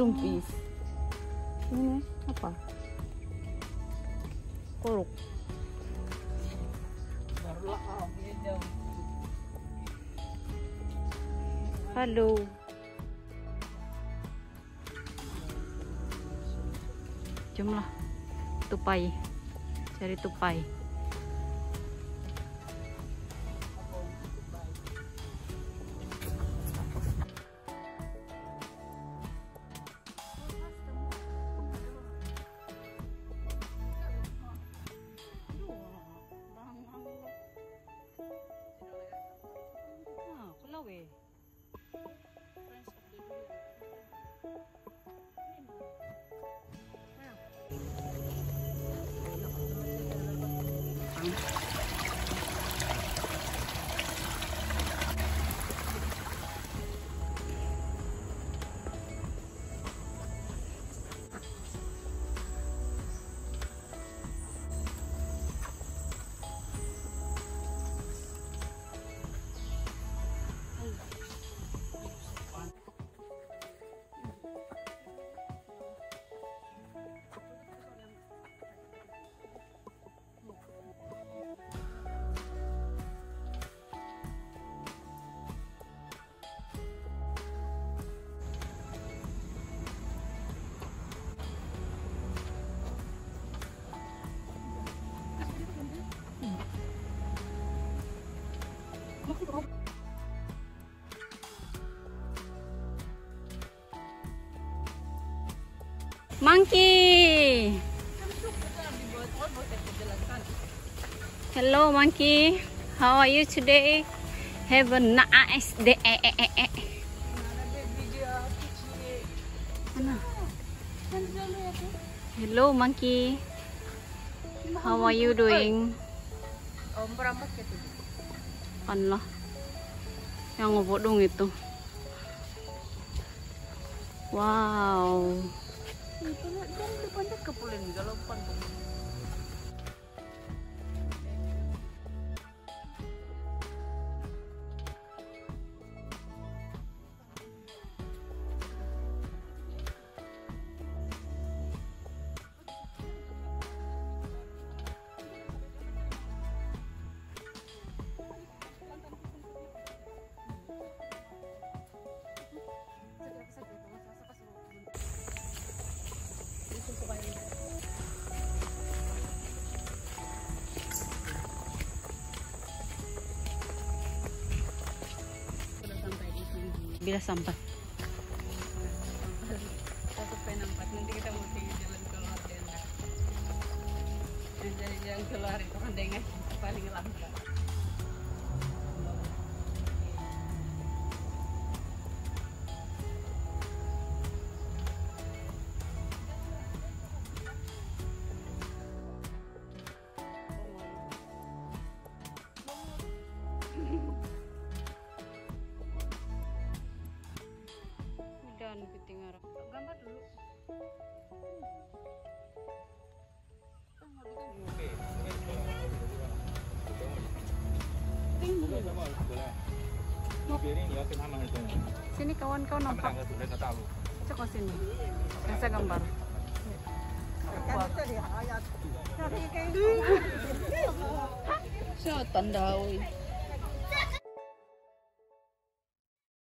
Lumpis. Ini apa? Koruk. Halo. Jumlah tupai. Cari tupai. Monkey. Hello, monkey. How are you today? Have a nice day. Eh, eh, eh? Hello, monkey. How are you doing? Allah. Yang ngebodong itu. Wow. Itu lah, jangan depannya kepulen kalau pantung. Bila sampai. Satu penampat nanti kita mau tinggi jalan keluar tenda. Dari jalan keluar itu kan dengan paling lambat. Sini kawan-kawan nampak. Cek sini. Saya gambar. Saya tanda